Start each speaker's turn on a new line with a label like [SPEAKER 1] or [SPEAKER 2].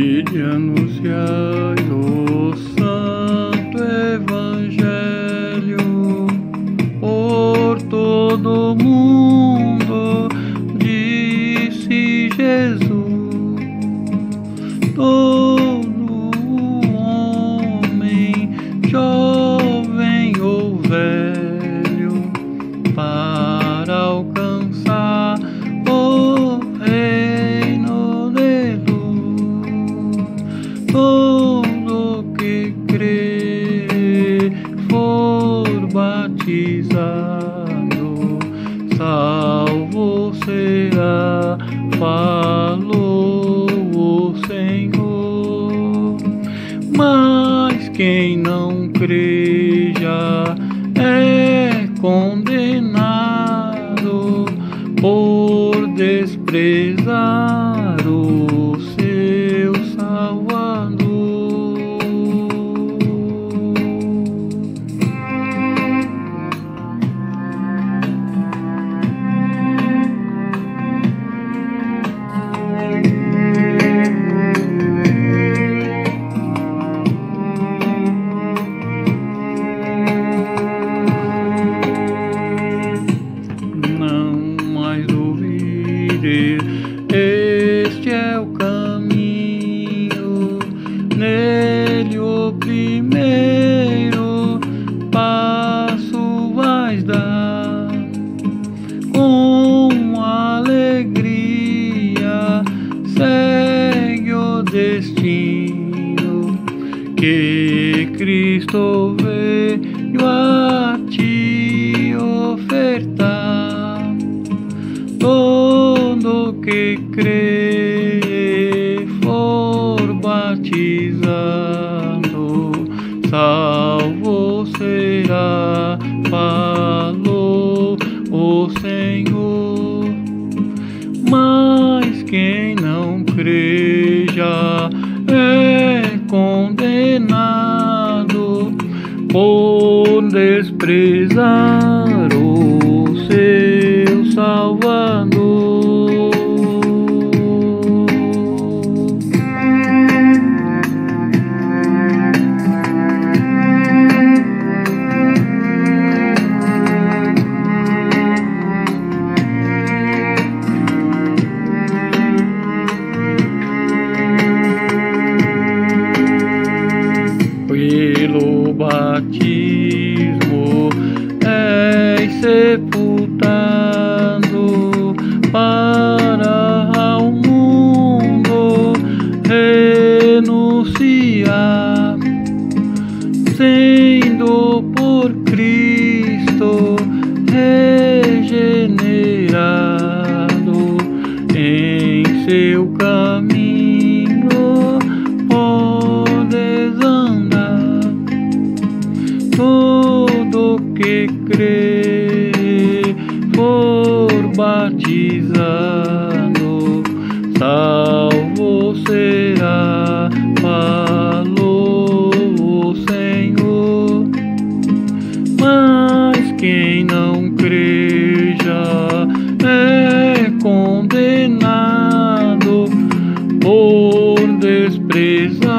[SPEAKER 1] e de anunciar o santo evangelho por todo mundo, batizado, salvo será. Falou o Senhor, mas quem não crê já é condenado por desprezar o Este é o caminho, nele o primeiro passo vais dar. Com alegria segue o destino que Cristo veio a que crê for batizado, salvo será. Falou o Senhor. Mas quem não crê já é condenado por desprezar o seu Salvador. Renunciar, sendo por Cristo regenerado em seu caminho podes andar todo que crê for batizado, salvo será. Quem não crê já é condenado por desprezar